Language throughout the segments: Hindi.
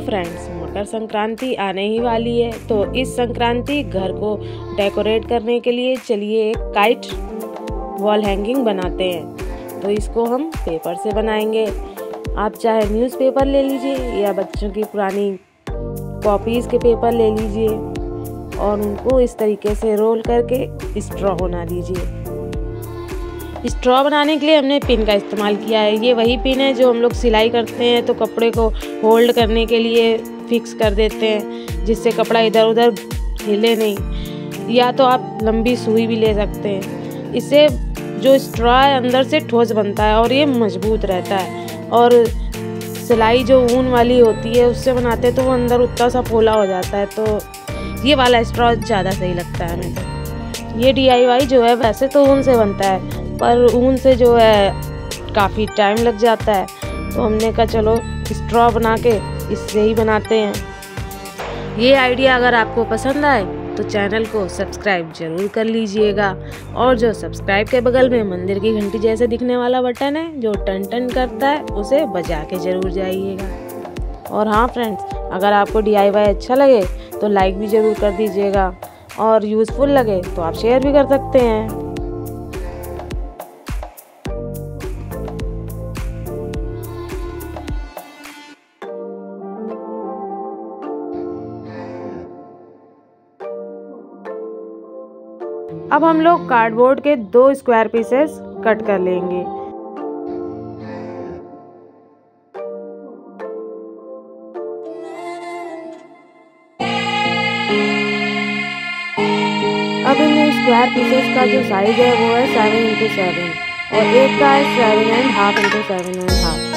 फ्रेंड्स मकर संक्रांति आने ही वाली है तो इस संक्रांति घर को डेकोरेट करने के लिए चलिए एक काइट वॉल हैंगिंग बनाते हैं। तो इसको हम पेपर से बनाएँगे। आप चाहे न्यूज़पेपर ले लीजिए या बच्चों की पुरानी कॉपीज़ के पेपर ले लीजिए और उनको इस तरीके से रोल करके स्ट्रॉ बना दीजिए। स्ट्रॉ बनाने के लिए हमने पिन का इस्तेमाल किया है। ये वही पिन है जो हम लोग सिलाई करते हैं तो कपड़े को होल्ड करने के लिए फिक्स कर देते हैं, जिससे कपड़ा इधर उधर हिले नहीं। या तो आप लंबी सुई भी ले सकते हैं। इससे जो स्ट्रॉ है, अंदर से ठोस बनता है और ये मज़बूत रहता है। और सिलाई जो ऊन वाली होती है, उससे बनाते हैं तो वो अंदर उतना सा फोला हो जाता है तो ये वाला स्ट्रॉ ज़्यादा सही लगता है हमें। तो ये डी जो है, वैसे तो ऊन से बनता है। पर ऊन से जो है काफ़ी टाइम लग जाता है। तो हमने कहा, चलो स्ट्रॉ बना के इससे ही बनाते हैं। ये आइडिया अगर आपको पसंद आए तो चैनल को सब्सक्राइब ज़रूर कर लीजिएगा। और जो सब्सक्राइब के बगल में मंदिर की घंटी जैसे दिखने वाला बटन है, जो टन टन करता है, उसे बजा के ज़रूर जाइएगा। और हाँ फ्रेंड्स अगर आपको डीआईवाई अच्छा लगे तो लाइक भी ज़रूर कर दीजिएगा। और यूज़फुल लगे तो आप शेयर भी कर सकते हैं। अब हम लोग कार्डबोर्ड के दो स्क्वायर पीसेस कट कर लेंगे। अब इन स्क्वायर पीसेस का जो साइज़ है, वो है सेवन इंटू सेवन और एक का है seven and half into seven and half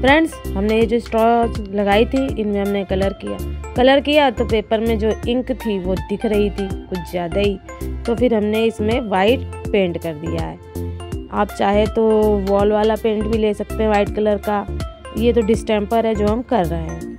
friends, हमने ये जो स्ट्रॉज लगाई थी, इनमें हमने कलर किया। कलर किया तो पेपर में जो इंक थी, वो दिख रही थी कुछ ज़्यादा ही। तो फिर हमने इसमें वाइट पेंट कर दिया है। आप चाहे तो वॉल वाला पेंट भी ले सकते हैं वाइट कलर का। ये तो डिस्टेम्पर है जो हम कर रहे हैं।